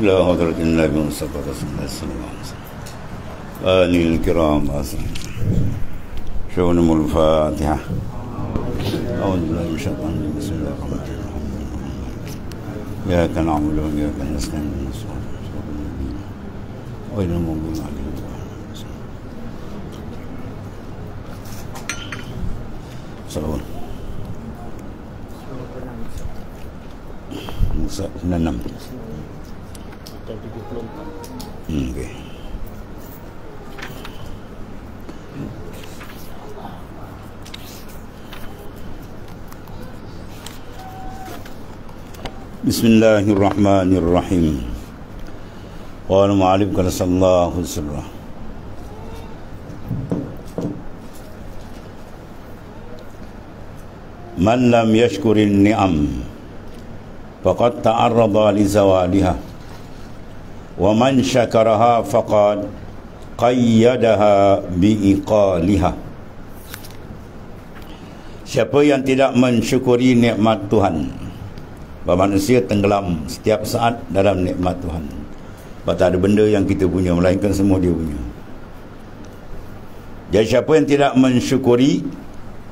إلى حضرة النبي مصطفى رسول الله صلى الله عليه وسلم آله الكرام. شؤونهم الفاتحة. أعوذ بالله من الشيطان الرجيم. بسم الله الرحمن الرحيم. إياك نعبد وإياك نستعين. اهدنا الصراط غير المغضوب عليهم صلوات. Musa 96 Hmm, okay. بسم الله الرحمن الرحيم قال معلم قال صلى الله عليه وسلم من لم يشكر النعم فقد تعرض لزوالها ومن شكرها فقد قيدها بإقالها Siapa yang tidak mensyukuri nikmat Tuhan bahawa manusia tenggelam setiap saat dalam nikmat Tuhan. Bahawa tak ada benda yang kita punya Melainkan semua dia punya. Jadi siapa yang tidak mensyukuri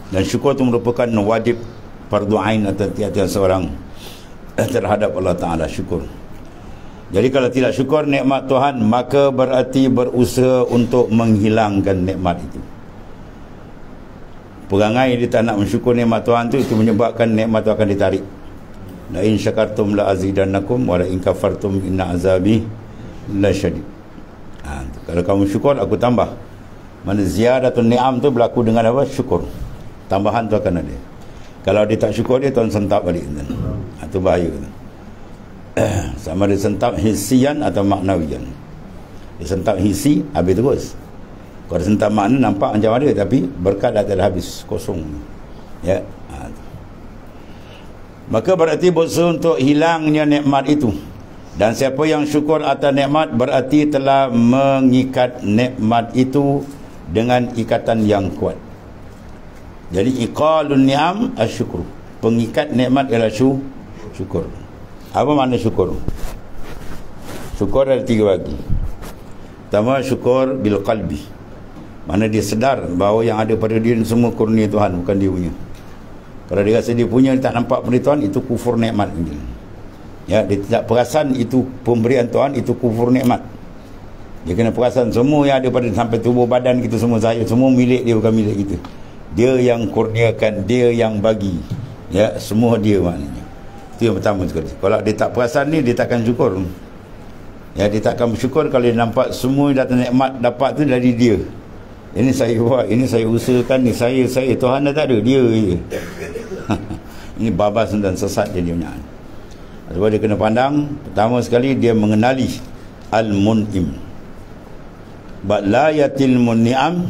Dan syukur itu merupakan wajib Fardu ain atau tiap-tiap seorang Terhadap Allah Ta'ala syukur. Jadi kalau tidak syukur nikmat Tuhan Maka berarti berusaha untuk menghilangkan nikmat itu. Perangai dia tak nak mensyukur nikmat Tuhan itu Itu menyebabkan nikmat itu akan ditarik La in syakartum la azidannakum Wa la in kafartum inna azabi La syadid. Ha, Kalau kamu syukur aku tambah. Mana ziyadatun ni'am tu berlaku dengan apa? Syukur. Tambahan tu akan ada. Kalau dia tak syukur dia Tuhan sentap balik Itu ha, bahaya tu sama dia sentap hisian atau maknawian. Dia sentap hisi habis terus. Kalau sentap makna nampak macam ada tapi berkat dah telah habis kosong. Ya. ha. Maka berarti berusaha untuk hilangnya nikmat itu dan siapa yang syukur atas nikmat berarti telah mengikat nikmat itu dengan ikatan yang kuat jadi iqalun ni'am asyukru pengikat nikmat ialah syukur apa makna syukur? Syukur ada tiga bagi. Pertama syukur bil qalbi. Mana dia sedar bahawa yang ada pada dia semua kurnia Tuhan bukan dia punya. Kalau dia rasa dia punya dia tak nampak pemberian Tuhan itu kufur nikmat dia. Ya, dia tidak perasan itu pemberian Tuhan itu kufur nikmat. Dia kena perasan semua yang ada pada sampai tubuh badan kita semua saya semua milik dia bukan milik kita. Dia yang kurniakan, dia yang bagi. Ya, semua dia maknanya. Itu yang pertama sekali. Kalau dia tak perasan ni, dia takkan syukur. Ya, dia takkan bersyukur kalau dia nampak semua datang nikmat dapat tu dari dia. Ini saya buat, ini saya usahakan, ni saya, saya. Tuhan dah tak ada, dia je. Ini babas dan sesat dia punya. Sebab dia kena pandang, pertama sekali dia mengenali Al-Mun'im. But la yatil mun'im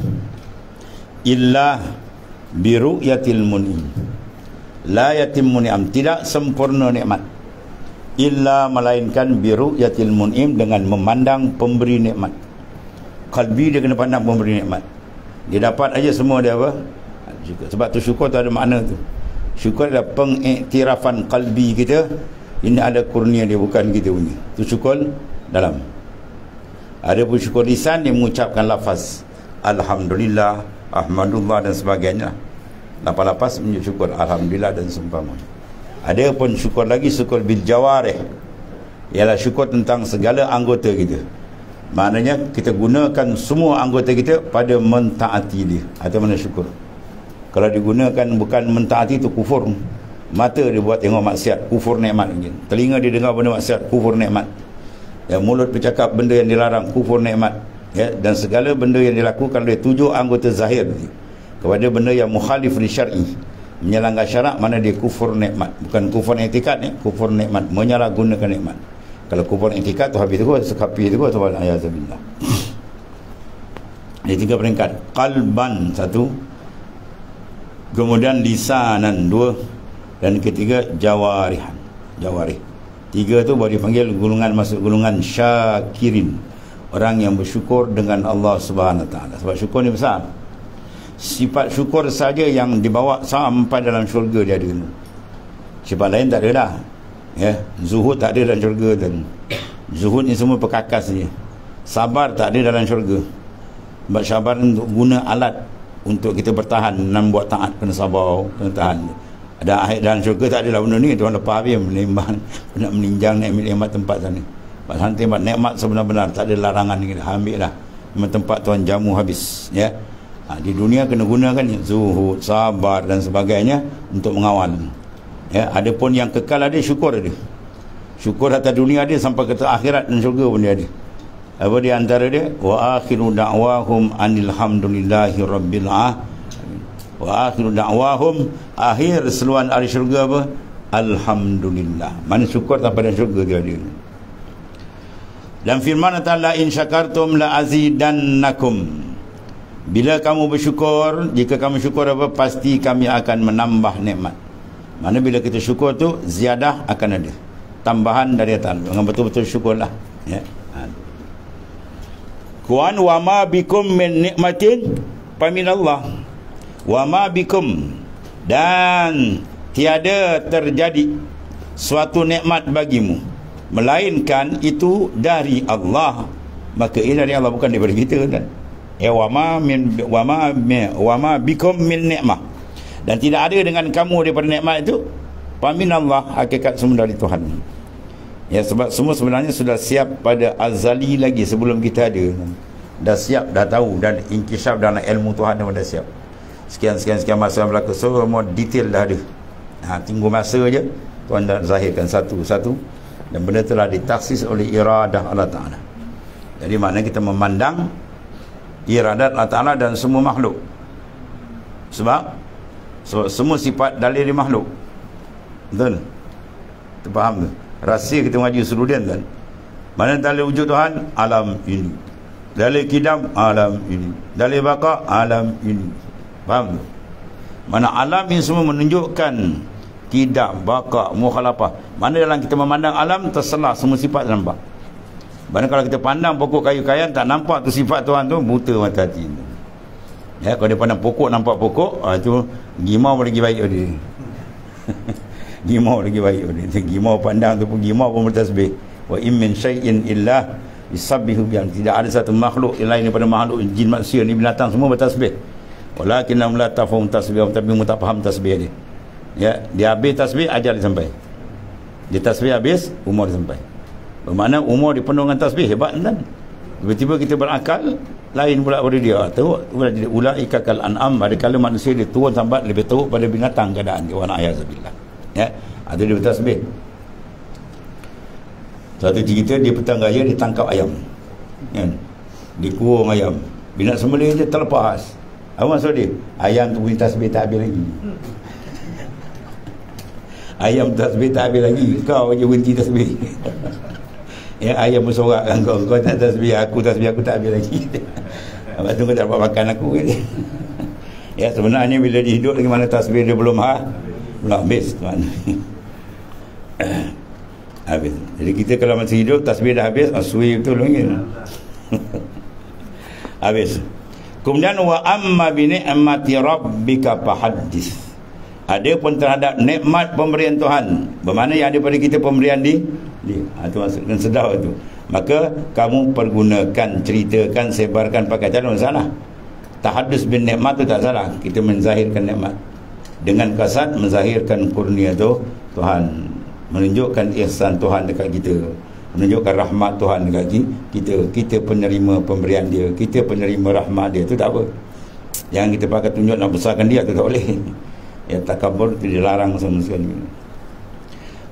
illa biru yatil mun'im. La yatimmu ni'am tidak sempurna nikmat. Illa melainkan biru yatil mun'im dengan memandang pemberi nikmat. Kalbi dia kena pandang pemberi nikmat. Dia dapat aja semua dia apa? Sebab tu syukur tu ada makna tu syukur adalah pengiktirafan kalbi kita. Ini ada kurnia dia bukan kita punya. Tu syukur dalam. Ada pun syukur lisan dia mengucapkan lafaz Alhamdulillah Ahmadullah dan sebagainya. Lapas-lapas punya syukur Alhamdulillah dan seumpama ada pun syukur lagi syukur bil jawarih. Ialah syukur tentang segala anggota kita. Maknanya kita gunakan semua anggota kita pada mentaati dia. Atau mana syukur kalau digunakan bukan mentaati itu kufur. Mata dia buat tengok maksiat kufur nikmat telinga dia dengar benda maksiat kufur nikmat. Ya mulut bercakap benda yang dilarang kufur nikmat. Ya dan segala benda yang dilakukan oleh tujuh anggota zahir kepada benda yang mukhalif li syar'i menyalahkan syarak mana dia kufur nikmat. Bukan kufur etikat ni kufur nikmat menyalahgunakan nikmat. Kalau kufur etikat tu habis tu sekapi tu tu ayazubillah ada tiga peringkat. Qalban satu kemudian lisanan dua. Dan ketiga jawarihan. Jawarih. Tiga tu baru dipanggil gulungan masuk gulungan syakirin. Orang yang bersyukur dengan Allah Subhanahu taala. Sebab syukur ni besar. Sifat syukur saja yang dibawa sampai dalam syurga dia ada sifat lain tak ada dah. Ya zuhud tak ada dalam syurga dan zuhud ni semua perkakas ni. Sabar tak ada dalam syurga. Sebab sabar untuk guna alat untuk kita bertahan dan buat taat kena sabar kena tahan. Ada akhir dalam syurga tak adalah benda ni tuan lepas habis menimbang nak meninjang naik nikmat tempat sana. Pasal tempat nikmat sebenar-benar tak ada larangan kita ambil lah. Tempat tuan jamu habis ya. Ha, di dunia kena gunakan zuhud sabar dan sebagainya untuk mengawal. Ya ada pun yang kekal ada syukur ada. Syukur atas dunia ada sampai ke akhirat dan syurga pun dia ada apa di antara dia? Wa akhiru da'wahum anil hamdulillahi rabbil alamin wa akhiru da'wahum akhir seluan ahli syurga apa? Alhamdulillah. Mana syukur tanpa ada syurga dia ada. Dan firman Allah in syakartum la azidannakum. Bila kamu bersyukur jika kamu syukur apa pasti kami akan menambah nikmat. Mana bila kita syukur tu ziyadah akan ada. Tambahan dari atas. Dengan betul-betul syukurlah ya Kuan wa ma bikum min nikmatin paminallah. Wa ma bikum dan tiada terjadi suatu nikmat bagimu melainkan itu dari Allah. Maka ini dari Allah bukan daripada kita kan. Ya wa ma min wa ma wa ma bikum min nikmah. Dan tidak ada dengan kamu daripada nikmat itu paminallah hakikat semua dari Tuhan. Ya sebab semua sebenarnya sudah siap pada azali lagi sebelum kita ada. Dah siap, dah tahu dan inkisaf dalam ilmu Tuhan dah siap. Sekian sekian sekian masa yang berlaku semua detail dah ada. Ha, tunggu masa je Tuhan dah zahirkan satu-satu dan benda telah ditaksis oleh iradah Allah Taala. Jadi maknanya kita memandang iradat Allah Taala dan semua makhluk. Sebab sebab semua sifat dalil di makhluk. Betul? Terfaham tu? Rahsia kita mengaji seludian kan mana dalil wujud Tuhan? Alam ini dalil kidam? Alam ini dalil baka? Alam ini faham? Mana alam ini semua menunjukkan kidam baka mukhalafah. Mana dalam kita memandang alam terselah semua sifat nampak mana kalau kita pandang pokok kayu kayan tak nampak tu sifat Tuhan tu buta mata hati. Ya kalau dia pandang pokok nampak pokok ah, tu gimau boleh pergi baik dia gimau lagi baik gimau pandang tu pun gimau pun bertasbih. Wa in min syai'in illa yusabbihu bi tidak ada satu makhluk yang lain daripada makhluk jin manusia ni binatang semua bertasbih. Walakin lam la tafhum tasbih tapi mu tak faham tasbih dia. Ya dia habis tasbih ajal dia sampai. Dia tasbih habis umur dia sampai. Bermakna umur dipenuh dengan tasbih hebat kan tiba-tiba kita berakal lain pula pada dia. Teruk ulaika kal an'am ada kala manusia dia turun sambat lebih teruk pada binatang keadaan dia. Wa na'ayazabillah ya ada dia bertasbih satu cerita dia petang raya dia tangkap ayam. Kan? Dia kurung ayam. Bila nak sembelih dia terlepas. Apa maksud dia ayam tu bunyi tasbih tak habis lagi. Ayam tasbih tak habis lagi. Kau je berhenti tasbih ya ayam bersorak kan kau. Kau tak tasbih aku tasbih aku tak habis lagi. Lepas tu kau tak dapat makan aku. Ya sebenarnya bila dia hidup lagi mana tasbih dia belum ha pula habis tuan. Habis. Jadi kita kalau masih hidup tasbih dah habis aswi betul lagi. Habis. Kemudian wa amma bi ni'mati rabbika fahaddis. Ada pun terhadap nikmat pemberian Tuhan. Bermakna yang ada pada kita pemberian di di. Ha, itu maksudkan sedar itu maka kamu pergunakan ceritakan sebarkan pakai tak ada masalah tahadus bin nikmat itu tak salah. Kita menzahirkan nikmat dengan kasat menzahirkan kurnia tu Tuhan menunjukkan ihsan Tuhan dekat kita. Menunjukkan rahmat Tuhan dekat kita. Kita penerima pemberian dia. Kita penerima rahmat dia. Tu tak apa. Yang kita pakai tunjuk nak besarkan dia tu tak boleh. Ya takabur itu dilarang sama sekali.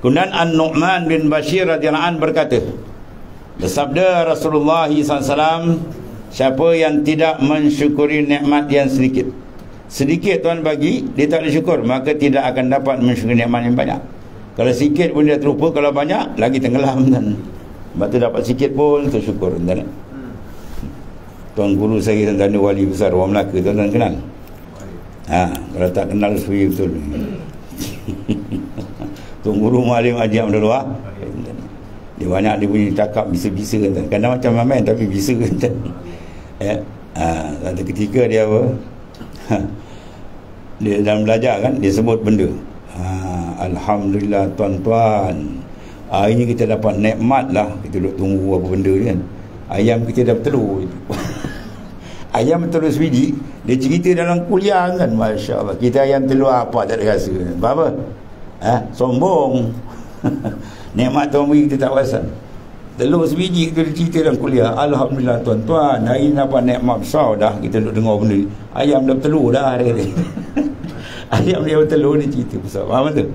Kemudian An-Nu'man bin Bashir radhiyallahu an berkata bersabda Rasulullah SAW siapa yang tidak mensyukuri nikmat yang sedikit sedikit Tuhan bagi dia tak ada syukur maka tidak akan dapat mensyukuri nikmat yang banyak. Kalau sikit pun dia terlupa kalau banyak lagi tenggelam kan sebab tu dapat sikit pun tersyukur kan tuan guru saya tuan wali besar orang Melaka tuan-tuan kenal? Ha, kalau tak kenal sebenarnya betul. Tuan guru malim ajar dulu ha? dia banyak dia punya cakap bisa-bisa kadang macam main tapi bisa ya ha, ada ketika dia apa dalam belajar kan dia sebut benda. Ha, Alhamdulillah tuan-tuan. Hari ni kita dapat nikmat lah. Kita duduk tunggu apa benda ni kan. Ayam kita dah bertelur ayam bertelur sebiji dia cerita dalam kuliah kan Masya Allah kita ayam telur apa tak ada rasa. Apa ha? sombong. Nikmat tuan beri kita tak rasa telur sebiji kita cerita dalam kuliah. Alhamdulillah tuan-tuan. Hari ni dapat nikmat besar dah kita duduk dengar benda ni. Ayam dah bertelur dah dia kata ayam dia bertelur ni cerita besar. Faham tu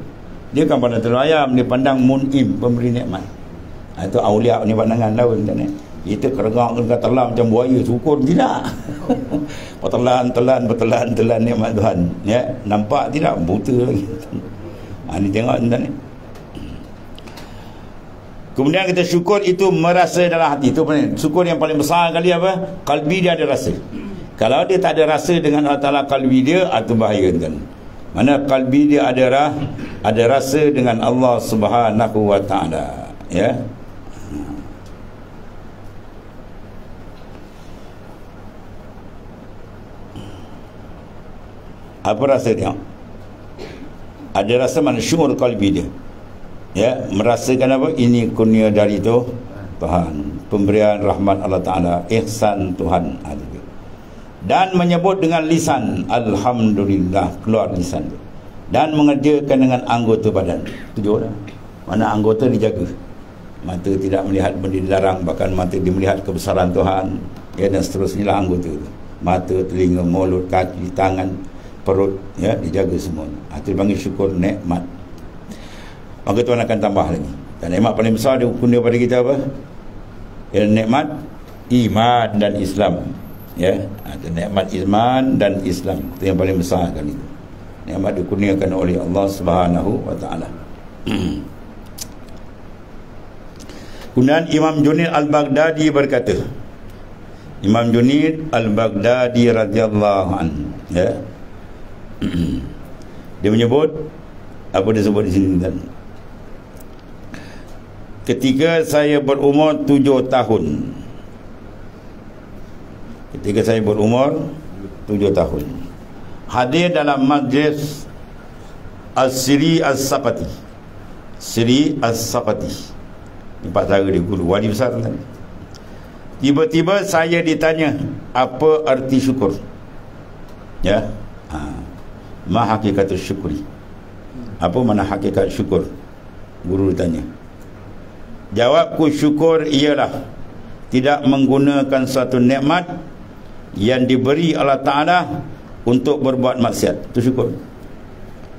dia kan pandang telur ayam dia pandang munim pemberi nikmat. Itu ha, awliya ni pandangan lawan tak ni. Kita kerengak dengan telan macam buaya syukur tidak? Pertelan telan pertelan telan nikmat Tuhan. Ya nampak tidak? Buta lagi. Ha, ni tengok ni Kemudian kita syukur itu merasa dalam hati. Itu syukur yang paling besar kali apa? Kalbi dia ada rasa. Kalau dia tak ada rasa dengan Allah Ta'ala kalbi dia, itu bahaya kan. Mana kalbi dia ada rah, ada rasa dengan Allah Subhanahu Wa Ta'ala. Ya. Apa rasa dia? Ada rasa mana syukur kalbi dia. Ya, merasakan apa? Ini kurnia dari itu Tuhan. Pemberian rahmat Allah Ta'ala. Ihsan Tuhan. Dan menyebut dengan lisan. Alhamdulillah. Keluar lisan itu. Dan mengerjakan dengan anggota badan. Tujuh orang. Mana anggota dijaga. Mata tidak melihat benda dilarang. Bahkan mata dia melihat kebesaran Tuhan. Ya, dan seterusnya lah anggota itu. Mata, telinga, mulut, kaki, tangan perut ya dijaga semua itu dipanggil syukur nikmat maka tuan akan tambah lagi. Dan nikmat paling besar dia kurnia pada kita apa? Ya nikmat iman dan Islam. Ya? Ada nikmat iman dan Islam. Itu yang paling besar kan itu. Nikmat dikurniakan oleh Allah Subhanahu wa taala. Kemudian Imam Junaid Al-Baghdadi berkata Imam Junaid Al-Baghdadi radhiyallahu anhu ya? Dia menyebut apa dia sebut di sini kan ketika saya berumur tujuh tahun. Ketika saya berumur tujuh tahun. Hadir dalam majlis As-Siri As-Sapati Siri As-Sapati empat saudara dia guru wali besar tiba-tiba saya ditanya apa arti syukur? Ya? Ha. Ma hakikat syukuri. Apa mana hakikat syukur? Guru tanya jawabku syukur ialah tidak menggunakan satu nikmat yang diberi Allah Ta'ala untuk berbuat maksiat. Itu syukur.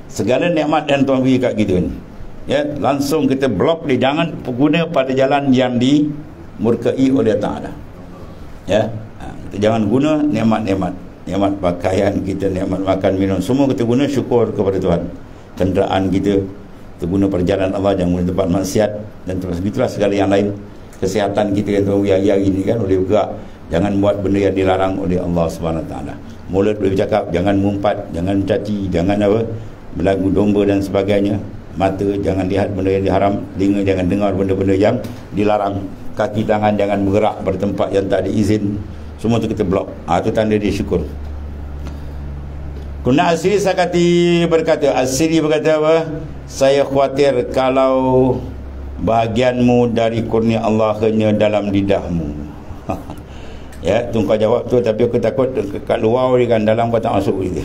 Segala nikmat yang Tuhan beri kat kita ni ya, langsung kita blok dia jangan guna pada jalan yang dimurkai oleh Ta'ala. Ya, ha, kita jangan guna nikmat-nikmat. Nikmat pakaian kita, nikmat makan minum, semua kita guna syukur kepada Tuhan. Kenderaan kita, kita guna perjalanan Allah jangan guna tempat maksiat dan terus begitulah segala yang lain. Kesihatan kita yang tahu yang hari ini kan boleh bergerak. Jangan buat benda yang dilarang oleh Allah Subhanahu Taala. Mulut boleh bercakap, jangan mumpat, jangan mencaci, jangan apa? Berlagu domba dan sebagainya. Mata jangan lihat benda yang diharam, telinga jangan dengar benda-benda yang dilarang. Kaki tangan jangan bergerak pada tempat yang tak diizin semua tu kita blok ha, tanda dia syukur Kuna Asiri Sakati berkata Asiri berkata apa? Saya khawatir kalau bahagianmu dari kurnia Allah hanya dalam lidahmu. Ya tu kau jawab tu tapi aku takut kat luar ni kan dalam kau tak masuk gitu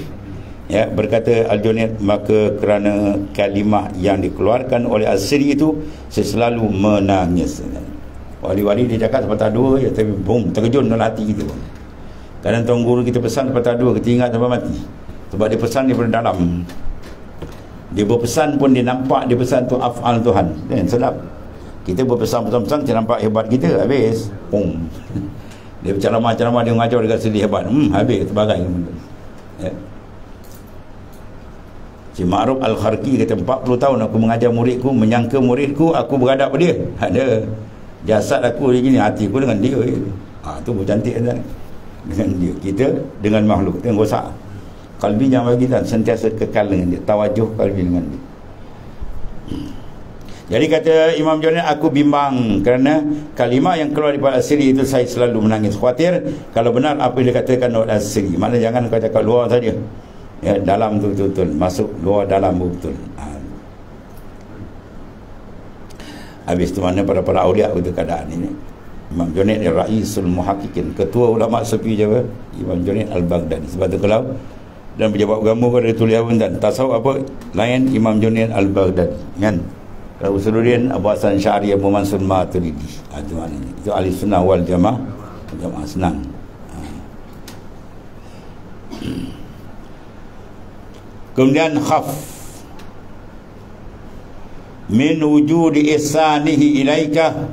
ya berkata Al-Junid maka kerana kalimah yang dikeluarkan oleh Asiri itu saya selalu menangis. Wali-wali dia cakap sepatah dua je Tapi boom terkejut dalam hati kita. Kadang tuan guru kita pesan sepatah dua Kita ingat sampai mati Sebab dia pesan daripada dalam. Dia berpesan pun dia nampak Dia pesan tu af'al Tuhan. Dan sedap. Kita berpesan-pesan Kita nampak hebat kita Habis. Boom Dia berceramah-ceramah Dia mengajar dia kata sedih hebat. Hmm habis Terbagai. Ya. Cik Ma'ruf Al-Kharki kata 40 tahun aku mengajar muridku Menyangka muridku aku beradab dia. Ada jasad aku ni gini hati aku dengan dia. Ha, tu pun cantik kan dengan dia. Kita dengan makhluk dengan rosak kalbi yang bagi dan sentiasa kekal dengan dia. Tawajuh kalbi dengan dia. Jadi kata Imam Junaid aku bimbang kerana kalimah yang keluar daripada asiri itu saya selalu menangis. Khawatir kalau benar apa yang dikatakan oleh asiri mana jangan kau cakap luar saja. Ya dalam tu betul-betul. Masuk luar dalam betul ha. habis tu mana para para awliya itu keadaan ini. Imam Junaid Raisul Muhaqqiqin ketua ulama sepi je Imam Junaid Al-Baghdadi. Sebab tu kalau dan pejabat agama pada tulis pun dan tasawuf apa lain Imam Junaid Al-Baghdadi kan? Kalau Usuluddin Abu Hasan Syari Abu Mansur Maturidi. Ha, itu maknanya. Itu ahli sunnah wal jamaah. Jamaah senang. Ha. kemudian khaf. Min wujudi ihsanihi ilaika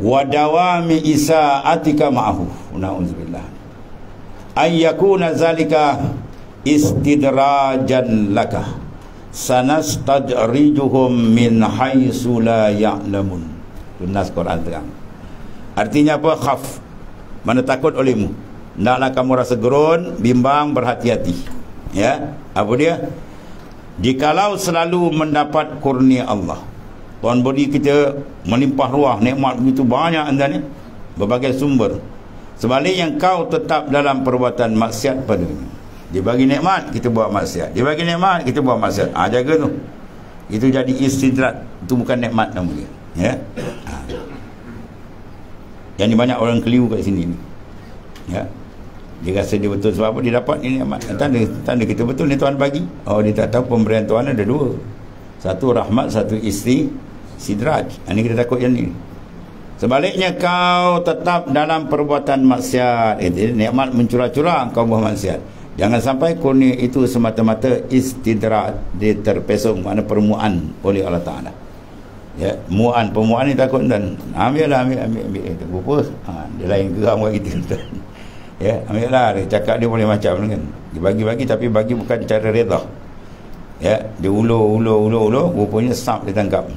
wa dawami isaatika ma'ahu. Na'udzubillah. Ay yakuna zalika istidrajan laka. Sanastadrijuhum min haitsu la ya'lamun. Tunas Quran terang. Artinya apa? Khaf. Mana takut olehmu. Hendaklah kamu rasa gerun bimbang berhati-hati. Ya? Apa dia? Dikalau selalu mendapat kurnia Allah. Tuhan beri kita melimpah ruah nikmat begitu banyak anda ni. Berbagai sumber. Sebaliknya kau tetap dalam perbuatan maksiat padanya dia bagi nikmat, kita buat maksiat. Dia bagi nikmat, kita buat maksiat. Ah ha, jaga tu. Itu jadi istidrat. Itu bukan nikmat nama dia. Ya. Ha. Yang ni banyak orang keliru kat sini ni. Ya. Dia rasa dia betul sebab apa dia dapat ni nikmat. Tanda tanda kita betul ni Tuhan bagi. Oh dia tak tahu pemberian Tuhan ada dua. Satu rahmat, satu istri sidraj. Ini ha, kita takut yang ni. Sebaliknya kau tetap dalam perbuatan maksiat. Itu nikmat mencurah-curah kau buat maksiat. Jangan sampai kurnia itu semata-mata istidrak diterpesong mana permuaan oleh Allah Taala. Ya, muan permuaan ni takut dan ambillah ambil ambil ambil. Itu rupa ha, dia lain geram buat gitu ya ambillah dia cakap dia boleh macam kan. Dia bagi-bagi tapi bagi bukan cara redha ya dia ulur ulur ulur ulur rupanya sap dia tangkap.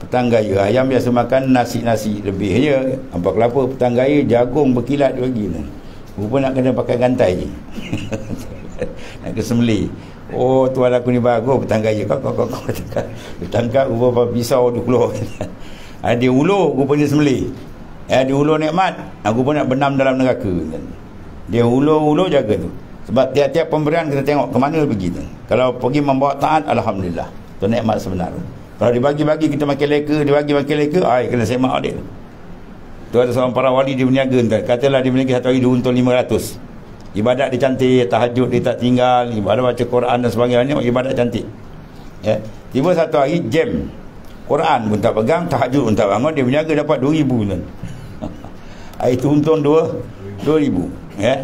Petang gaya ayam biasa makan nasi-nasi lebih je apa kelapa petang gaya jagung berkilat bagi tu Rupa nak kena pakai gantai je. nak ke semeli. Oh tuan aku ni bagus petangga je. Kau kau kau kau tangkap. Tangkap rupa pisau dia keluar. ha, dia ulur rupanya semeli. Ya, dia ulur nikmat. Aku pun nak benam dalam neraka. Dia ulur-ulur jaga tu. Sebab tiap-tiap pemberian kita tengok ke mana pergi tu. Kalau pergi membawa taat, Alhamdulillah. Tu nikmat sebenar. Kalau dibagi-bagi kita makin leka, dibagi-makin leka, ay, kena semak dia. Tu ada seorang para wali dia berniaga entah. Katalah dia berniaga satu hari dua untung lima ratus. Ibadat dia cantik, tahajud dia tak tinggal, ibadat baca Quran dan sebagainya, ibadat cantik. Ya. Tiba satu hari jam. Quran pun tak pegang, tahajud pun tak bangun, dia berniaga dapat dua ribu tuan. Hari tu untung dua, dua ribu. Ya.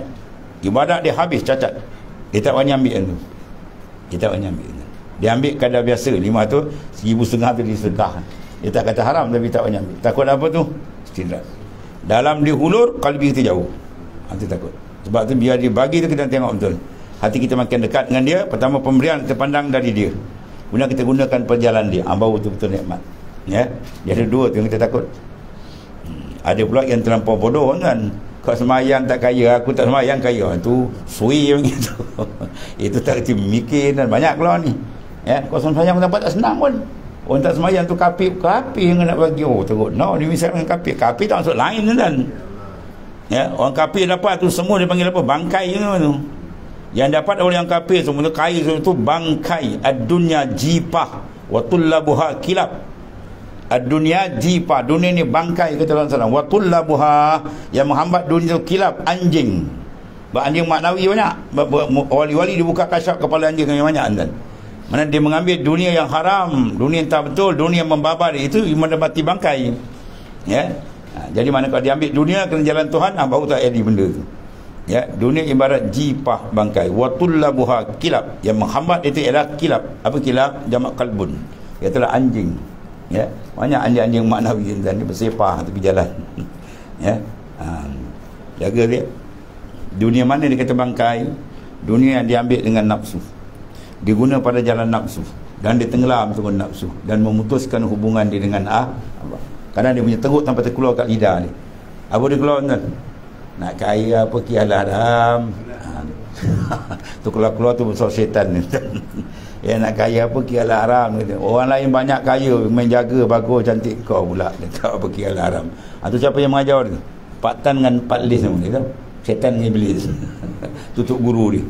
Ibadat dia habis cacat. Dia tak banyak ambil tu. Dia tak banyak ambil. Dia ambil kadar biasa, lima tu, seribu setengah tu disedekah. Dia tak kata haram tapi tak banyak ambil. Takut apa tu? Istidrak dalam dihulur kalbi kita jauh. Hati takut. Sebab tu biar dia bagi tu kita tengok betul. Hati kita makin dekat dengan dia pertama pemberian kita pandang dari dia. Kemudian kita gunakan perjalanan dia. Ah, bau betul-betul nikmat. Ya? Dia ada dua tu yang kita takut. Hmm. ada pula yang terlampau bodoh kan kau semayang tak kaya aku tak semayang kaya. Itu sui macam itu tak kerti mikir dan banyak keluar ni. Ya? Kau semayang pun tak senang pun Orang tak semayang tu kapir Kapir yang nak bagi Oh teruk. No dia misalnya dengan kapir Kapir tak masuk lain kan Ya Orang kapir dapat tu Semua dia panggil apa? Bangkai tu, tu. Yang dapat oleh yang kapir Semua tu kain semua tu Bangkai. Ad-dunya jipah. Watullabuha kilap Ad-dunya jipah. Dunia ni bangkai kata Allah SAW Watullabuha Yang menghambat dunia tu kilap Anjing. Anjing maknawi banyak. Wali-wali dibuka kasyap kepala anjing yang banyak kan mana dia mengambil dunia yang haram dunia yang tak betul dunia yang membabar itu mendapati bangkai. Ya? Ha, jadi mana kalau dia ambil dunia kena jalan Tuhan ah, baru tak jadi benda tu. Ya? Dunia ibarat jipah bangkai. Watullabuha kilab. Yang menghambat itu ialah kilab. Apa kilab? Jamak kalbun. Iaitu anjing. Ya? Banyak anjing-anjing maknawi dan dia bersepah tepi jalan. Ya? Ha, jaga dia. Dunia mana dia kata bangkai? Dunia yang diambil dengan nafsu diguna pada jalan nafsu. Dan dia tenggelam dengan nafsu. Dan memutuskan hubungan dia dengan ah, Allah. Kadang dia punya teruk tanpa terkeluar kat lidah ni. Apa dia keluar kan? nak kaya apa? Kialah haram tu keluar-keluar tu besar syaitan ni. Ya nak kaya apa? Kialah haram gitu. orang lain banyak kaya menjaga bagus cantik. Kau pula. Tak apa kialah haram atau siapa yang mengajar tu Pak Tan dengan Pak Lis tahu? Syaitan dengan iblis. Tutup guru dia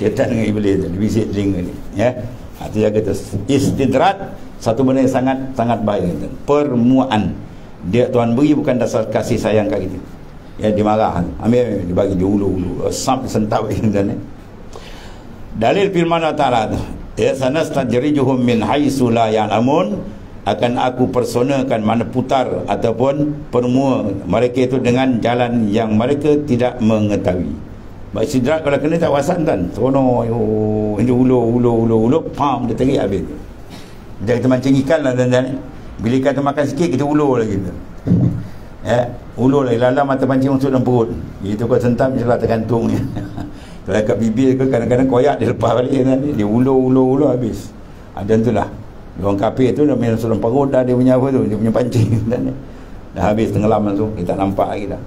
syaitan dengan iblis dia. Visit telinga ni ya. Itu jaga tu istidrat satu benda yang sangat sangat bahaya permuaan. Dia Tuhan beri bukan dasar kasih sayang kat kita. Ya dimarah ambil dibagi dia ulu-ulu. Sam sentap. Dan dalil firman Allah Taala ya sanastajrijuhum min haitsu la ya'lamun. Akan aku personakan mana putar ataupun permua mereka itu dengan jalan yang mereka tidak mengetahui baik sidrak kalau kena tak wasan kan seronok ini ulu ulu ulu ulu pam dia terik habis dia kita mancing ikan lah dan, dan bila kata makan sikit kita ulur lagi tu. Ya, ulur lagi lalang mata pancing masuk dalam perut. Itu kau sentam je lah tergantung ni. Kalau kat bibir ke kadang-kadang koyak dia lepas balik kan. Dia ulur ulur ulur habis. Ada ha, tu lah. Orang kafir tu dah masuk dalam perut dah dia punya apa tu. Dia punya pancing. Dan, dah habis tenggelam langsung. Kita nampak lagi dah.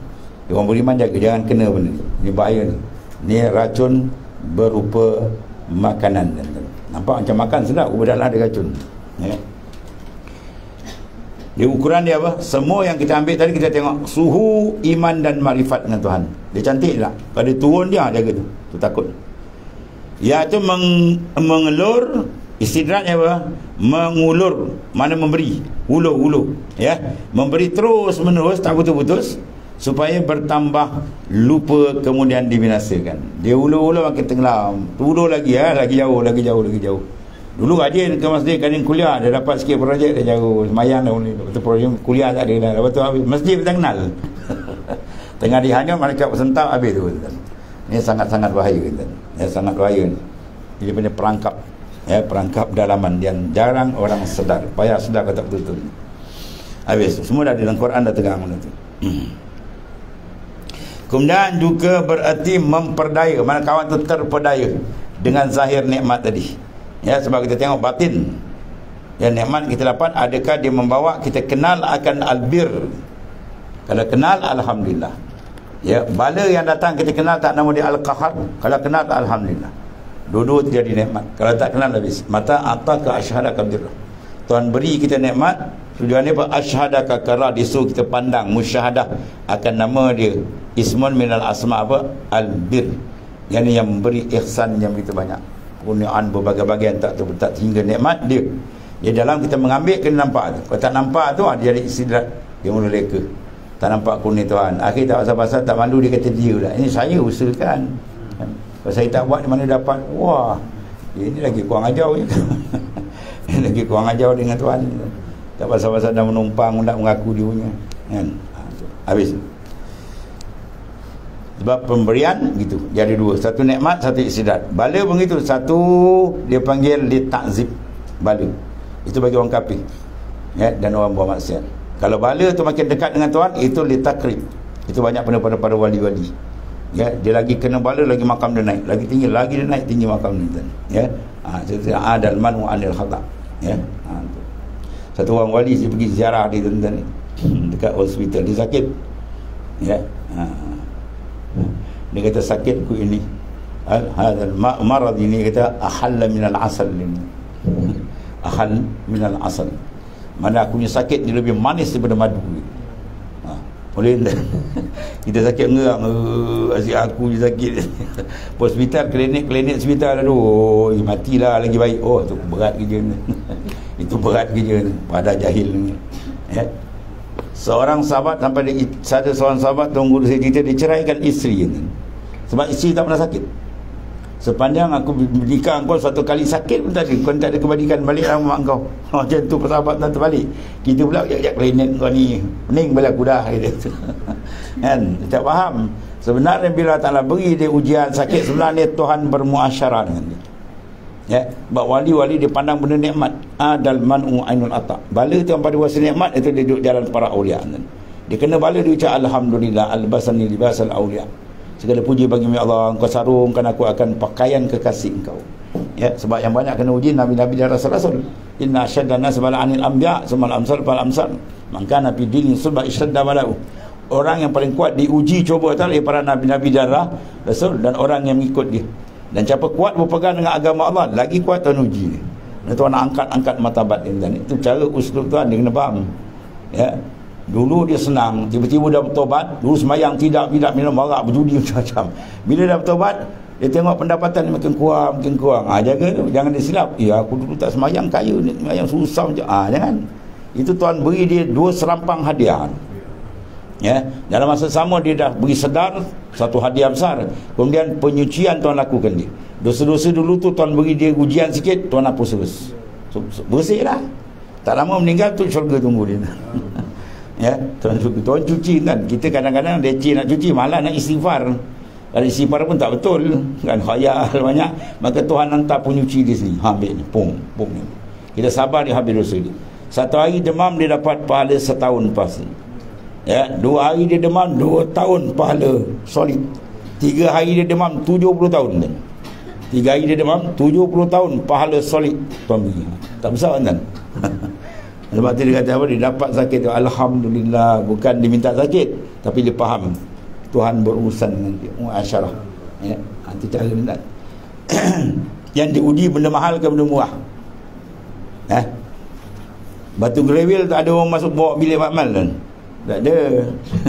Orang beriman jaga jangan kena benda ni. Ni bahaya ni. Ni racun berupa makanan. Nampak macam makan sedap. Ubadalah ada racun. Ya. Dia ukuran dia apa? Semua yang kita ambil tadi kita tengok suhu iman dan marifat dengan Tuhan. Dia cantik tak? Pada turun dia jaga tu. Tu takut. Iaitu meng, mengelur istidratnya apa? Mengulur mana memberi. Ulur-ulur. Ya. Memberi terus menerus tak putus-putus supaya bertambah lupa kemudian dibinasakan. Dia ulur-ulur makin tenggelam. Ulur lagi ya, lagi jauh, lagi jauh, lagi jauh. Dulu rajin ke masjid kan kuliah dia dapat sikit projek dia jauh semayang dah ni. Lepas projek kuliah tak ada. Lepas tu habis masjid kita kenal. Tengah dihanyut malaikat bersentap habis tu. Ini sangat-sangat bahaya kan. Ya sangat bahaya ni. Dia punya perangkap ya perangkap dalaman yang jarang orang sedar. Payah sedar kata betul-betul. Habis semua dah di dalam Quran dah tegang mana tu. Kemudian juga berarti memperdaya. Mana kawan tu terpedaya dengan zahir nikmat tadi. Ya sebab kita tengok batin. Yang nikmat kita dapat adakah dia membawa kita kenal akan albir. Kalau kenal alhamdulillah. Ya, bala yang datang kita kenal tak nama dia al-qahar. Kalau kenal alhamdulillah. Dua-dua terjadi nikmat. Kalau tak kenal habis. Mata ataka asyhadaka bir. Tuhan beri kita nikmat, tujuannya apa? Asyhadaka kara disuruh kita pandang musyahadah akan nama dia. Ismun minal asma apa? Albir. Yang yang memberi ihsan yang begitu banyak. Kurniaan berbagai bagian tak terbetak hingga nikmat dia. Ya dalam kita mengambil kena nampak tu. Kalau tak nampak tu ada jadi istidrat dia mula leka. Tak nampak kurnia Tuhan. Akhir tak pasal-pasal tak malu dia kata dia lah ini saya usahakan. Kalau saya tak buat di mana dapat? Wah ini lagi kurang ajar je lagi kurang ajar dengan Tuhan. Tak pasal-pasal dah menumpang nak mengaku dia punya kan? Ha, habis. Sebab pemberian gitu. Jadi dua. Satu nikmat satu istidat. Bala pun gitu. Satu dia panggil li ta'zib bala. Itu bagi orang kafir. Ya dan orang buat maksiat. Kalau bala tu makin dekat dengan Tuhan itu li takrib. Itu banyak pada pada para wali-wali. Ya dia lagi kena bala lagi makam dia naik. Lagi tinggi lagi dia naik tinggi makam dia ya? Ha jadi adal manu anil khata ya. Ha, satu orang wali dia pergi ziarah di tuan dekat hospital. Dia sakit. Ya. Ha dia kata sakit ku ini. Hadal marad ini kata ahalla min al asal ini. Ahal min al asal. Mana aku punya sakit dia lebih manis daripada madu. ha, boleh? Kita sakit enggak asyik aku je sakit. Hospital klinik klinik hospital. Aduh matilah lagi baik. Oh tu berat kerja ni. Itu berat kerja pada jahil ni. Ya. Seorang sahabat sampai dia, ada seorang sahabat tunggu saya cerita diceraikan isteri sebab isteri tak pernah sakit sepanjang aku menikah kau satu kali sakit pun tak ada. Kau tak ada kebalikan balik dalam mak kau. Macam tu persahabatan terbalik. Kita pula jap-jap klinik kau ni. Pening bala aku dah gitu. kan? Tak faham. Sebenarnya bila Allah beri dia ujian sakit sebenarnya Tuhan bermuasyarah dengan dia. Ya? Sebab wali-wali dia pandang benda nikmat. Adal man'u ainul ata bala tu yang pada wasi nikmat itu dia duduk jalan para awliya dia kena bala dia ucap alhamdulillah albasani libasal awliya segala puji bagi Allah engkau sarungkan aku akan pakaian kekasih engkau. Ya sebab yang banyak kena uji nabi-nabi dan rasul-rasul. Inna syadda nas bala anil anbiya sumal amsal fal amsal. Man kana fi dini sulba isyadda balau orang yang paling kuat diuji cuba tak oleh para nabi-nabi darah rasul dan orang yang mengikut dia. Dan siapa kuat berpegang dengan agama Allah lagi kuat tuan uji dia. Tuan angkat-angkat matabat dia. Itu cara uslub tuan dia kena faham. Ya dulu dia senang tiba-tiba dah bertobat dulu semayang tidak tidak minum marak berjudi macam-macam. Bila dah bertobat dia tengok pendapatan dia makin kurang makin kurang. Ha, jaga tu jangan disilap ya aku dulu tak semayang kaya ni semayang susah macam ha, jangan. Itu tuan beri dia dua serampang hadiah. Ya dalam masa sama dia dah beri sedar satu hadiah besar. Kemudian penyucian tuan lakukan dia. Dosa-dosa dulu tu tuan beri dia ujian sikit tuan hapus terus. So, bersih lah tak lama meninggal tu syurga tunggu dia ya tuan, tuan cuci kan? Kita kadang-kadang leceh nak cuci malah nak istighfar. Kalau istighfar pun tak betul kan? Khayal banyak. Maka Tuhan hantar penyuci di sini ha, ambil ni. Pum pum ni. Kita sabar dia habis dosa dia. Satu hari demam dia dapat pahala setahun pasti ya dua hari dia demam dua tahun pahala. Solid tiga hari dia demam tujuh puluh tahun kan? Tiga hari dia demam tujuh puluh tahun pahala solid. Tuan tak besar kan sebab tu dia kata apa dia dapat sakit Alhamdulillah bukan diminta sakit tapi dia faham Tuhan berurusan dengan dia. Muasyarah ya itu cara dia yang diuji benda mahal ke benda murah? Eh batu grewil tak ada orang masuk bawa bilik makmal kan? Tak ada.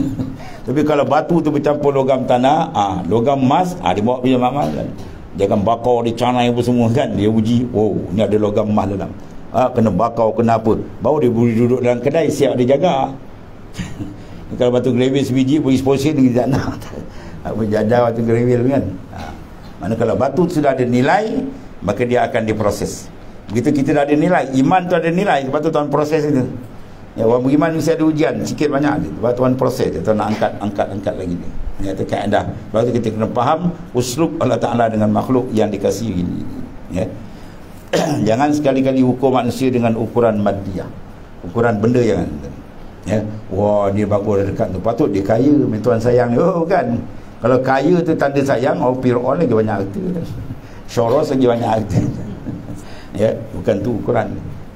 Tapi kalau batu tu bercampur logam tanah ah logam emas ah dia bawa bila mamal kan? Dia akan bakar di canai apa semua kan? Dia uji oh ni ada logam emas dalam ah kena bakar kena apa baru dia boleh duduk dalam kedai siap dia jaga kalau batu gravel sebiji boleh sponsor dengan tak nak apa jadah batu gravel kan ha. mana kalau batu sudah ada nilai maka dia akan diproses begitu kita dah ada nilai iman tu ada nilai sebab tu tuan proses itu Ya, orang beriman mesti ada ujian sikit banyak Sebab Tuhan proses dia Tuhan nak angkat angkat angkat lagi ni. Ya, itu kaedah. Sebab tu kita kena faham uslub Allah Taala dengan makhluk yang dikasihi ini. Ya. jangan sekali-kali ukur manusia dengan ukuran madiyah. Ukuran benda yang ya. Wah, dia bagus dekat tu. Patut dia kaya, Tuhan sayang Oh, kan. Kalau kaya tu tanda sayang, oh Fir'aun lagi banyak harta. Syoros lagi banyak harta. ya, bukan tu ukuran.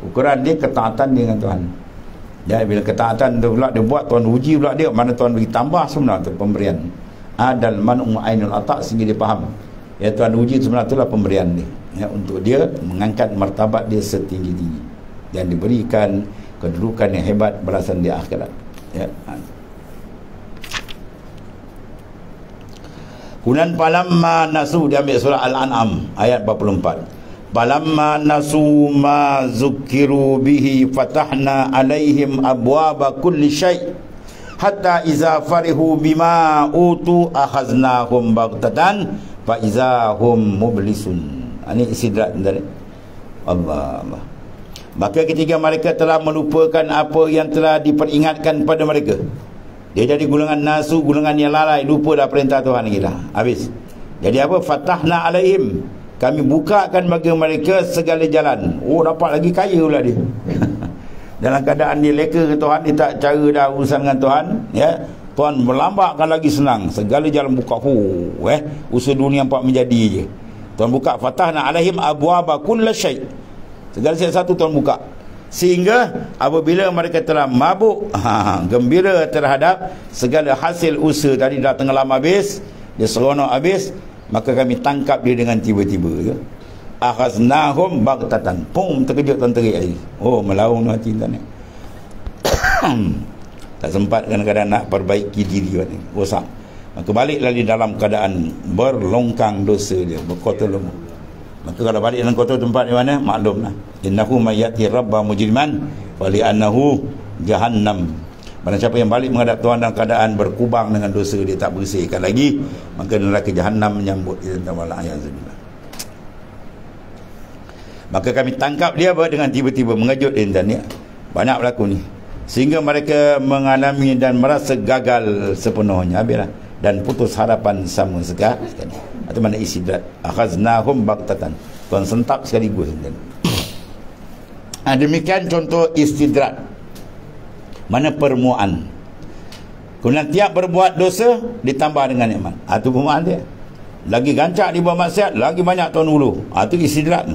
Ukuran dia ketaatan dengan Tuhan. Ya, bila ketaatan tu pula dia buat tuan uji pula dia mana tuan bagi tambah sebenarnya tu pemberian. Adal man ainul atak sehingga dia faham. Ya tuan uji sebenarnya itulah pemberian dia. Ya, untuk dia mengangkat martabat dia setinggi-tinggi dan diberikan kedudukan yang hebat berasan di akhirat. Ya. Kunan palamma nasu diambil surah Al-An'am ayat 44 falamma nasu ma zukiru bihi fatahna alaihim abwaba kulli syai hatta iza farihu bima utu akhaznahum baghtatan fa iza hum mublisun ini istidrak dari Allah Allah. Maka ketika mereka telah melupakan apa yang telah diperingatkan pada mereka dia jadi gulungan nasu gulungan yang lalai. Lupa dah perintah Tuhan kita habis. Jadi apa? Fatahna alaihim. Kami bukakan bagi mereka segala jalan. Oh dapat lagi kaya pula dia. Dalam keadaan dia leka ke Tuhan dia tak cara dah urusan dengan Tuhan ya. Tuhan melambakkan lagi senang. Segala jalan buka. Hu eh. Usaha dunia empat menjadi je Tuhan buka fatahna alaihim abwaba kulla syai. Segala sesuatu Tuhan buka. Sehingga apabila mereka telah mabuk ha, gembira terhadap segala hasil usaha tadi dah tengah lama habis dia seronok habis maka kami tangkap dia dengan tiba-tiba ya. Akhaznahum baghtatan. Pum terkejut tuan terik lagi. Oh melaung hati tuan ni. Tak sempat kadang-kadang nak perbaiki diri kan rosak maka baliklah di dalam keadaan berlongkang dosa dia berkotor lemah maka kalau balik dalam kotor tempat di mana maklumlah innahu mayati rabba mujriman wali annahu jahannam Barang siapa yang balik menghadap Tuhan dalam keadaan berkubang dengan dosa dia tak bersihkan lagi, maka neraka jahanam menyambut dia tentang wala ayazubillah. Maka kami tangkap dia dengan tiba-tiba mengejut dia ni. Banyak berlaku ni. Sehingga mereka mengalami dan merasa gagal sepenuhnya habislah dan putus harapan sama sekali. Atau mana isi dat akhaznahum baqtatan. Tuan sentap sekaligus. Ha, demikian contoh istidrat mana permuaan. Kemudian tiap berbuat dosa ditambah dengan iman ha, itu permuaan dia. Lagi gancak di bawah maksiat lagi banyak tuan ulu. Ha, itu istidrak.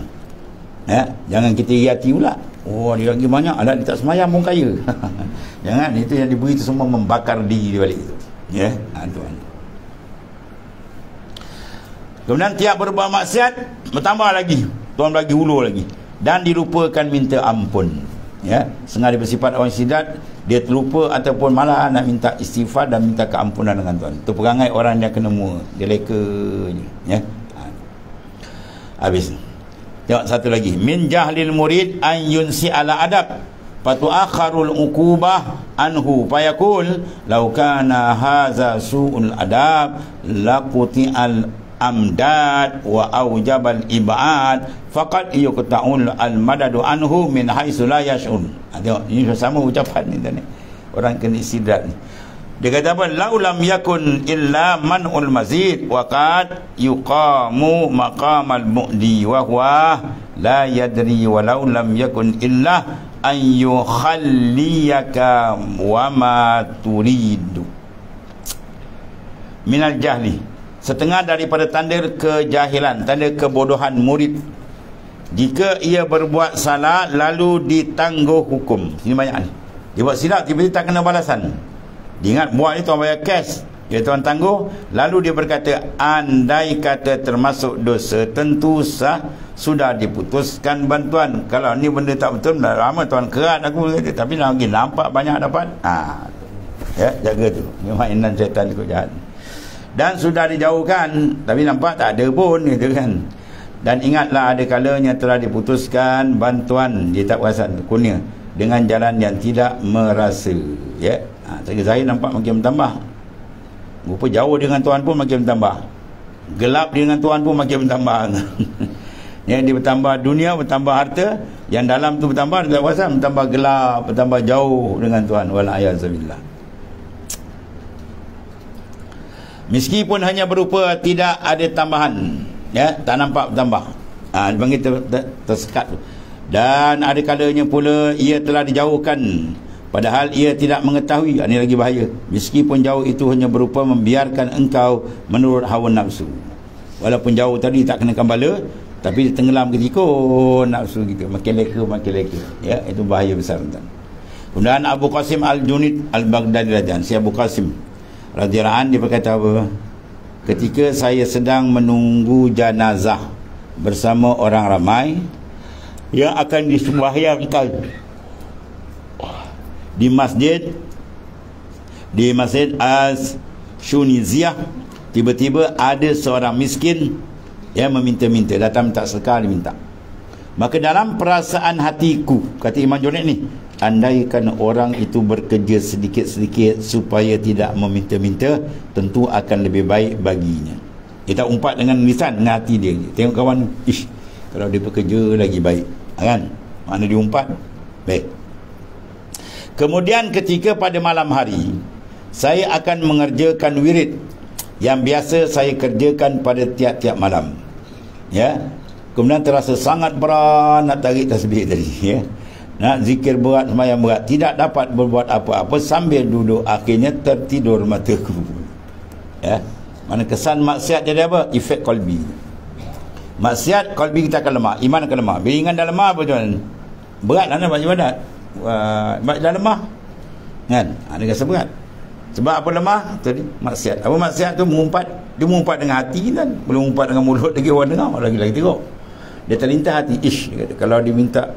Ya, jangan kita hiati pula. Oh dia lagi banyak ada dia tak semayang pun kaya. Jangan itu yang diberi itu semua membakar diri di balik. itu. Ya, ha, tuan. Kemudian tiap berbuat maksiat bertambah lagi. Tuan bagi hulu lagi. Dan dilupakan minta ampun. Ya, sengaja bersifat orang sidat dia terlupa ataupun malah nak minta istighfar dan minta keampunan dengan Tuhan. Itu perangai orang yang kena mua. Dia leka. Ya. Ha. Habis. Tengok satu lagi. Min jahlil murid an yunsi ala adab. Patu akharul ukubah anhu. Payakul lau kana haza su'ul adab laquti al amdad wa aujabal ibad faqad yuqta'ul al madadu anhu min haitsu la yash'un. Ha, tengok ini sama ucapan ni tadi orang kena istidrak ni. Dia kata apa? Lau lam yakun illa man'ul mazid wa qad yuqamu maqamal mu'di wa huwa la yadri walau lam yakun illa an yukhalliyaka wa ma turidu. Minal jahli. Setengah daripada tanda kejahilan tanda kebodohan murid. Jika ia berbuat salah lalu ditangguh hukum. Ini banyak ni. Dia buat silap tiba-tiba tak kena balasan. Dia ingat buat ni tuan bayar cash dia tuan tangguh lalu dia berkata andai kata termasuk dosa tentu sah sudah diputuskan bantuan. Kalau ni benda tak betul dah lama tuan kerat aku tapi lagi nampak banyak dapat. Ha. ya jaga tu. Ni mainan syaitan ikut jahat. Dan sudah dijauhkan tapi nampak tak ada pun gitu kan. Dan ingatlah ada kalanya telah diputuskan bantuan di tak kunia dengan jalan yang tidak merasa ya. Ha, saya nampak makin bertambah rupa jauh dengan Tuhan pun makin bertambah. Gelap dengan Tuhan pun makin bertambah. Yang dia bertambah dunia bertambah harta yang dalam tu bertambah di kawasan bertambah gelap bertambah jauh dengan Tuhan wala ayazabillah meskipun hanya berupa tidak ada tambahan ya tak nampak bertambah. Ha, dipanggil ter, ter, tersekat dan ada kalanya pula ia telah dijauhkan padahal ia tidak mengetahui ini lagi bahaya. Meskipun jauh itu hanya berupa membiarkan engkau menurut hawa nafsu. Walaupun jauh tadi tak kena kembala tapi tenggelam ketika oh, nafsu kita makin leka makin leka. Ya itu bahaya besar tuan. Kemudian Abu Qasim Al-Junid Al-Baghdadi Rajan si Abu Qasim radhiyallahu dia berkata apa? Ketika saya sedang menunggu jenazah bersama orang ramai yang akan disembahyangkan di masjid di masjid as Shuniziyah tiba-tiba ada seorang miskin yang meminta-minta datang minta sedekah dia minta. Maka dalam perasaan hatiku kata Imam Junaid ni andaikan orang itu bekerja sedikit-sedikit supaya tidak meminta-minta tentu akan lebih baik baginya. Kita umpat dengan lisan dengan hati dia. Tengok kawan ish kalau dia bekerja lagi baik. Kan? Mana dia umpat? Baik kemudian ketika pada malam hari saya akan mengerjakan wirid yang biasa saya kerjakan pada tiap-tiap malam. Ya. Kemudian terasa sangat berat nak tarik tasbih tadi ya. Nak zikir berat semayang berat. Tidak dapat berbuat apa-apa sambil duduk akhirnya tertidur mataku. Ya. Mana kesan maksiat jadi apa? Efek kolbi. Maksiat kolbi kita akan lemah iman akan lemah bila ingat dah lemah apa tuan berat lah nak buat ibadat uh, dah lemah. Kan? Ada rasa berat. Sebab apa lemah? Tadi maksiat. Apa maksiat tu? Mengumpat. Dia mengumpat dengan hati kan? Belum mengumpat dengan mulut lagi orang dengar lagi-lagi tengok dia terlintas hati. Ish kalau dia minta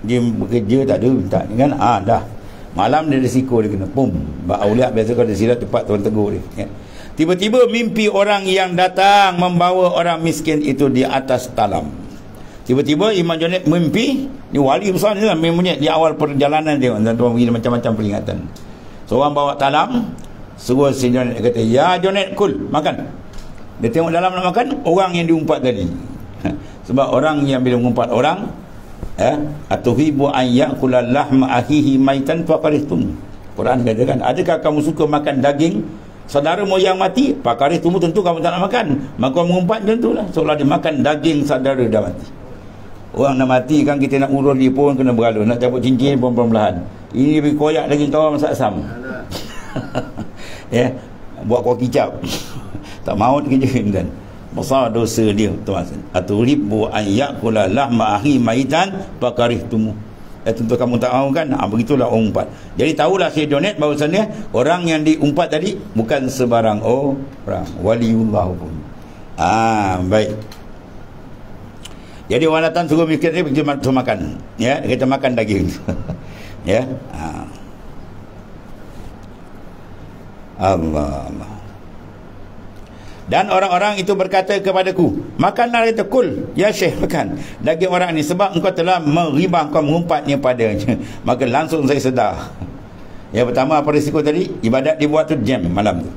dia bekerja tak ada minta. Kan? Ah dah. Malam dia risiko dia kena pum. Bak auliat biasa kalau dia silap tepat tuan tegur dia. Ya. tiba-tiba mimpi orang yang datang membawa orang miskin itu di atas talam tiba-tiba Imam Junaid mimpi ni wali besar ni lah mimpinya di awal perjalanan dia. Dan tuan bagi macam-macam peringatan. Seorang bawa talam suruh si Junaid kata ya Junaid kul makan. Dia tengok dalam nak makan orang yang diumpat tadi. Sebab orang yang bila mengumpat orang ya atuhibu an ya'kula lahma ahihi maitan faqarihtum Quran katakan adakah kamu suka makan daging saudara moyang mati? Faqarihtum tentu kamu tak nak makan. Maka mengumpat tentulah seolah dia makan daging saudara dah mati orang nak mati kan kita nak urus dia pun kena beralus nak cabut cincin pun perlahan ini lebih koyak lagi kawan masak asam. Ya buat kuah kicap. Tak maut kerja kan besar dosa dia tuan. Atau ribu an yakula lahma ahi maitan pakarihtumu ya tentu kamu tak mahu kan? Ha, begitulah orang umpat. Jadi tahulah saya donate bahawasanya orang yang diumpat tadi bukan sebarang orang. Waliullah pun. Ah baik jadi orang datang suruh mikir ni pergi makan ya kita makan daging ya ha. Allah Allah dan orang-orang itu berkata kepadaku, makanlah itu kul, ya syekh makan. Daging orang ini sebab engkau telah meribah kau mengumpatnya padanya. Maka langsung saya sedar. Yang pertama apa risiko tadi? Ibadat dibuat tu jam malam tu.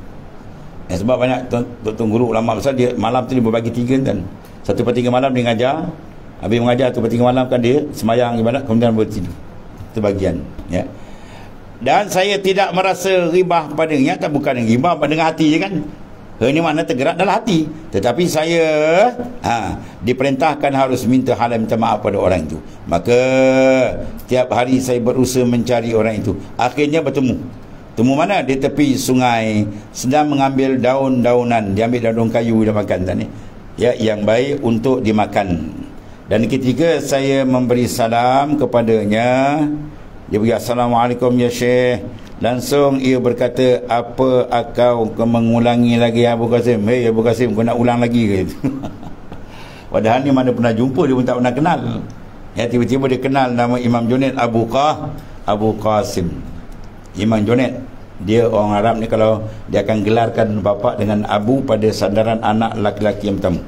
Ya, sebab banyak tuan guru ulama besar dia malam tu dia berbagi tiga kan. Satu per tiga malam dia ngajar. Habis mengajar satu per tiga malam kan dia semayang ibadat kemudian bertidur. Itu bagian. Ya. Dan saya tidak merasa ribah padanya. Tak bukan ribah pada hati je kan. Ini makna tergerak dalam hati. Tetapi saya ha, diperintahkan harus minta halal minta maaf pada orang itu. Maka tiap hari saya berusaha mencari orang itu. Akhirnya bertemu. Temu mana? Di tepi sungai. Sedang mengambil daun-daunan. Dia ambil daun kayu dia makan tadi. Ya, yang baik untuk dimakan. Dan ketika saya memberi salam kepadanya. Dia berkata, Assalamualaikum ya Syekh. Langsung ia berkata, apa kau mengulangi lagi Abu Qasim? Hei Abu Qasim, kau nak ulang lagi ke? Padahal ni mana pernah jumpa, dia pun tak pernah kenal. Ya, tiba-tiba dia kenal nama Imam Junaid Abu Qah, Abu Qasim. Imam Junaid, dia orang Arab ni kalau dia akan gelarkan bapa dengan Abu pada sandaran anak laki-laki yang pertama.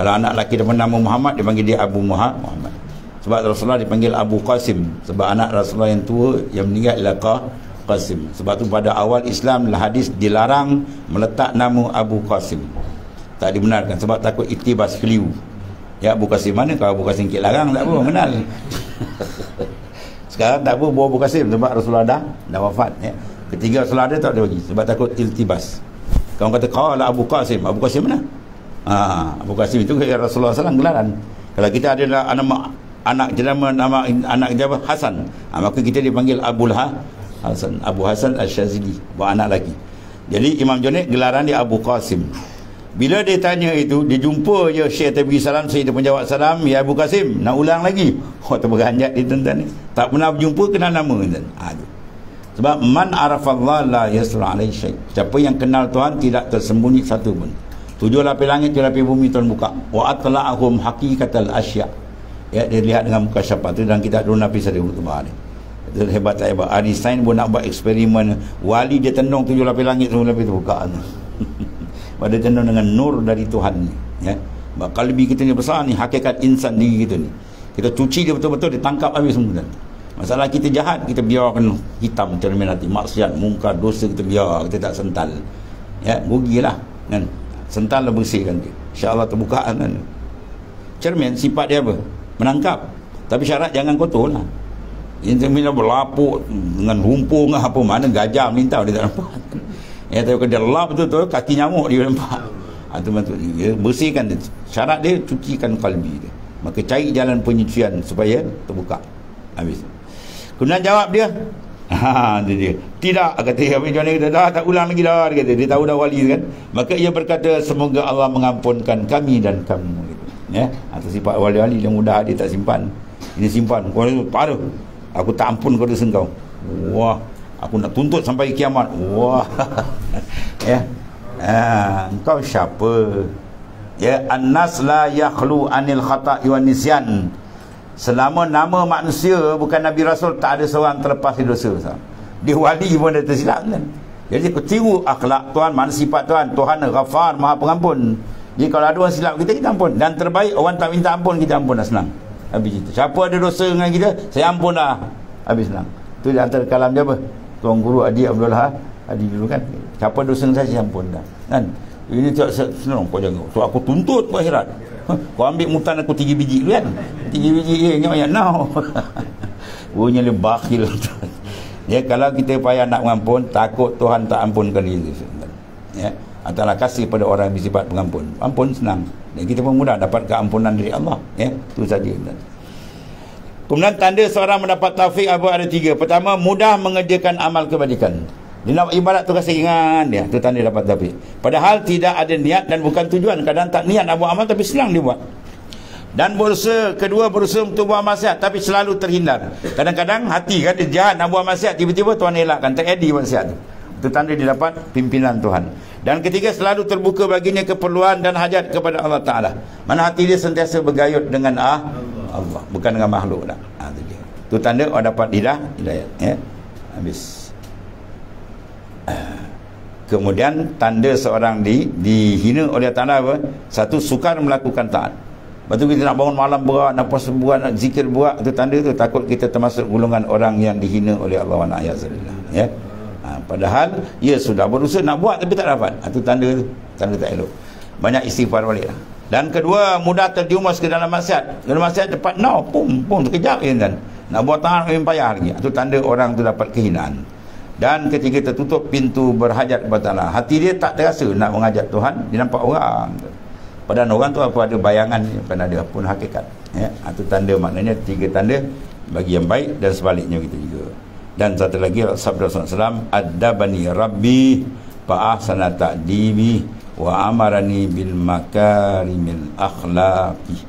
Kalau anak laki dia nama Muhammad, dia panggil dia Abu Muhammad. Sebab Rasulullah dipanggil Abu Qasim. Sebab anak Rasulullah yang tua, yang meninggal ialah Qasim. Sebab tu pada awal Islam lah hadis dilarang meletak nama Abu Qasim. Tak dibenarkan sebab takut itibas keliu. Ya Abu Qasim mana kalau Abu Qasim kit larang tak apa menal. Sekarang tak apa bawa Abu Qasim sebab Rasulullah dah dah wafat ya. Ketiga Rasulullah ada tak ada bagi sebab takut iltibas. Kau kata kau lah Abu Qasim. Abu Qasim mana? Ha, Abu Qasim itu ya Rasulullah SAW gelaran. Kalau kita ada anak anak jenama nama anak jenama Hasan, ha, maka kita dipanggil Abu Lah Hasan Abu Hasan Asy-Syazili buat anak lagi. Jadi Imam Junaid gelaran dia Abu Qasim. Bila dia tanya itu, dia jumpa je Syekh Tabi salam, Syekh dia menjawab salam, ya Abu Qasim, nak ulang lagi. Oh, terberanjat dia tuan ni. Tak pernah berjumpa kenal nama tuan. Ha, Sebab man arafallah la yasra alaihi syai. Siapa yang kenal Tuhan tidak tersembunyi satu pun. Tujuh lapis langit, tujuh lapis bumi Tuhan buka. Wa atla'ahum haqiqatal asya. Ya, dia lihat dengan muka siapa tu dan kita dulu Nabi sallallahu alaihi wasallam itu hebat tak hebat Einstein pun nak buat eksperimen wali dia tenung tujuh lapis langit tujuh lapis tu buka pada tenung dengan nur dari Tuhan ni ya kalbi kita ni besar ni hakikat insan diri kita ni kita cuci dia betul-betul dia tangkap habis semua masalah kita jahat kita biarkan hitam cermin hati maksiat mungkar dosa kita biar kita tak sental ya rugilah kan sental lah bersihkan dia insyaAllah terbukaan kan cermin sifat dia apa menangkap tapi syarat jangan kotor lah ini mina berlapuk dengan rumpung apa mana gajah minta dia tak nampak. Ya tapi kalau dia lap tu tu kaki nyamuk dia nampak. Ha, tu betul. Dia bersihkan dia. Syarat dia cucikan kalbi dia. Maka cari jalan penyucian supaya terbuka. Habis. Kemudian jawab dia. Ha, dia, dia. Tidak kata Habib Johnny kata dah tak ulang lagi dah dia kata dia tahu dah wali kan. Maka ia berkata semoga Allah mengampunkan kami dan kamu gitu. Ya, atau sifat wali-wali yang mudah dia tak simpan. Ini simpan. Kau tak ada aku tak ampun kau dosa kau wah aku nak tuntut sampai kiamat wah ya ah engkau siapa ya annas la yakhlu anil khata'i wan nisyan selama nama manusia bukan nabi rasul tak ada seorang terlepas dari dosa dia wali pun ada tersilap kan jadi tiru akhlak Tuhan mana sifat Tuhan Tuhan ghafar maha pengampun jadi kalau ada orang silap kita kita ampun dan terbaik orang tak minta ampun kita ampun dah senang Habis itu. Siapa ada dosa dengan kita, saya ampun dah. Habis senang. Itu di antara kalam dia apa? Tuan Guru Adi Abdullah Adi dulu kan. Siapa dosa dengan saya, saya ampun dah. Kan? Ini tak senang kau jangan. So aku tuntut ke akhirat. Kau ambil mutan aku tiga biji dulu kan. Tiga biji eh ingat banyak now. Bunyi le bakhil. ya kalau kita payah nak mengampun, takut Tuhan tak ampunkan diri. Ya. Antara kasih pada orang yang bersifat pengampun. Ampun senang. Dan kita pun mudah dapat keampunan dari Allah. Ya, itu saja. Kemudian tanda seorang mendapat taufik apa ada tiga. Pertama, mudah mengerjakan amal kebajikan. Dia nak ibadat tu kasih ingat dia. Itu tanda dapat taufik. Padahal tidak ada niat dan bukan tujuan. Kadang tak niat nak buat amal tapi senang dia buat. dan berusaha kedua berusaha untuk buat maksiat tapi selalu terhindar kadang-kadang hati kan dia jahat nak buat maksiat tiba-tiba Tuhan elakkan teredi maksiat tu itu tanda dia dapat pimpinan Tuhan dan ketiga selalu terbuka baginya keperluan dan hajat kepada Allah Ta'ala mana hati dia sentiasa bergayut dengan ah, Allah bukan dengan makhluk dah. Ha, itu dia itu tanda orang dapat hidayah, hidayah ya. habis kemudian tanda seorang di dihina oleh Allah apa satu sukar melakukan taat Lepas tu kita nak bangun malam berat, nak puasa buat, nak zikir buat, itu tanda tu takut kita termasuk golongan orang yang dihina oleh Allah wa ayat ya. Ha, padahal ia sudah berusaha nak buat tapi tak dapat. Itu ha, tanda tu, tanda tak elok. Banyak istighfar balik lah. Dan kedua, mudah terjumus ke dalam maksiat. Dalam maksiat cepat, no, pum, pum, terkejap ya, kan. Nak buat tangan payah lagi. Itu tanda orang tu dapat kehinaan. Dan ketika tertutup pintu berhajat kepada Allah, hati dia tak terasa nak mengajak Tuhan, dia nampak orang. Padahal orang tu apa ada bayangan bukan ada pun hakikat. Ya, itu tanda maknanya tiga tanda bagi yang baik dan sebaliknya kita juga. Dan satu lagi sabda Rasulullah Ad-dabani Rabbi fa'ahsana ta'dibi wa amarani bil makarimil akhlaqi.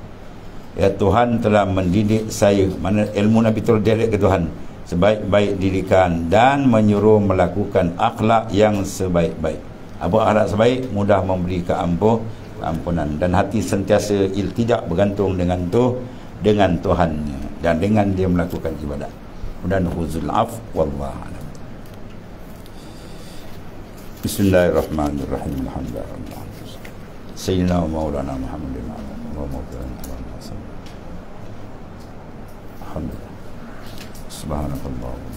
Ya Tuhan telah mendidik saya mana ilmu Nabi terus ke Tuhan sebaik-baik didikan dan menyuruh melakukan akhlak yang sebaik-baik. Apa akhlak sebaik? Mudah memberi keampuh ampunan dan hati sentiasa iltijak bergantung dengan tu dengan Tuhannya. Dan dengan dia melakukan ibadat. Dan huzul af wallah alam. Bismillahirrahmanirrahim. Alhamdulillah. Sayyidina Maulana Muhammadin Alhamdulillah Subhanallah Yeah,